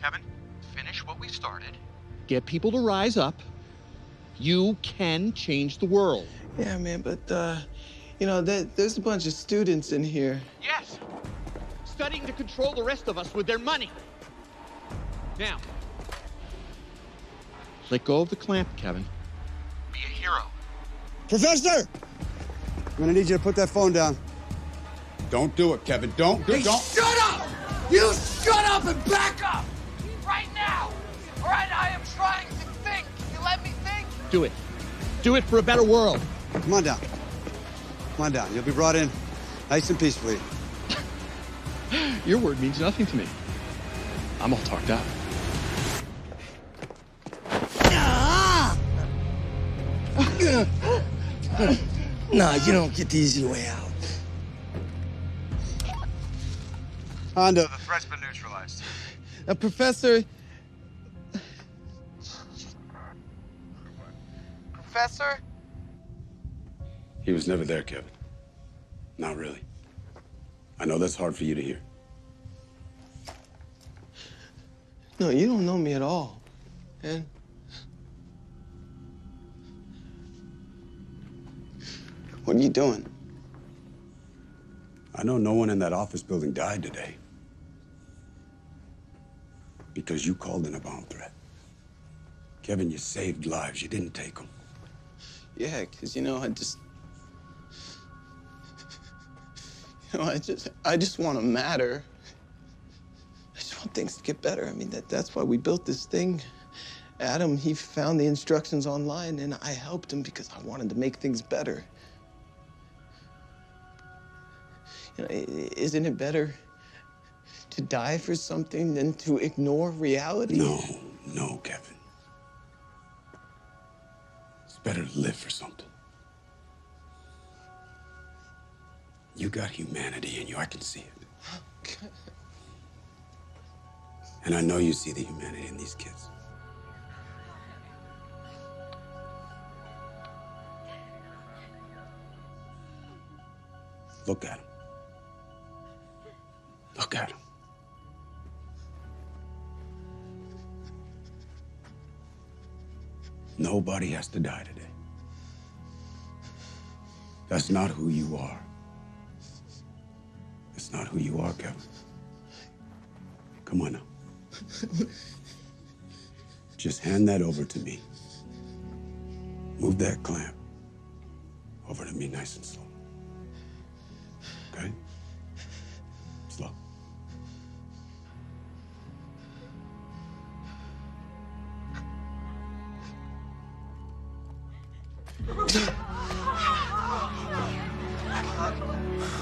Kevin, finish what we started. Get people to rise up. You can change the world. Yeah, man, but, uh, you know, there, there's a bunch of students in here. Yes. Studying to control the rest of us with their money. Now, let go of the clamp, Kevin. Be a hero. Professor! I'm gonna need you to put that phone down. Don't do it, Kevin. Don't. do Hey, don't. shut up! You shut up and back up! Trying to think. You let me think? Do it. Do it for a better world. Come on down. Come on down. You'll be brought in nice and peacefully. Your word means nothing to me. I'm all talked out. Nah, you don't get the easy way out. Hondo, the threat's been neutralized. Uh, Professor. Professor? He was never there, Kevin. Not really. I know that's hard for you to hear. No, you don't know me at all, man. What are you doing? I know no one in that office building died today. Because you called in a bomb threat. Kevin, you saved lives. You didn't take them. Yeah, because, you know, I just. You know, I just, I just want to matter. I just want things to get better. I mean, that, that's why we built this thing. Adam, he found the instructions online, and I helped him because I wanted to make things better. You know, isn't it better to die for something than to ignore reality? No, no, Kevin. It's better to live for something. You got humanity in you. I can see it. And I know you see the humanity in these kids. Look at him. Look at him. Nobody has to die today. That's not who you are. That's not who you are, Kevin. Come on now. Just hand that over to me. Move that clamp over to me nice and slow.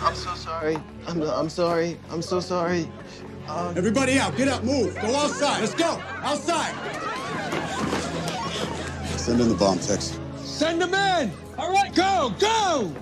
I'm so sorry. I'm, I'm sorry. I'm so sorry. Uh, Everybody out. Get up. Move. Go outside. Let's go. Outside. Send in the bomb techs. Send them in! All right, go, go!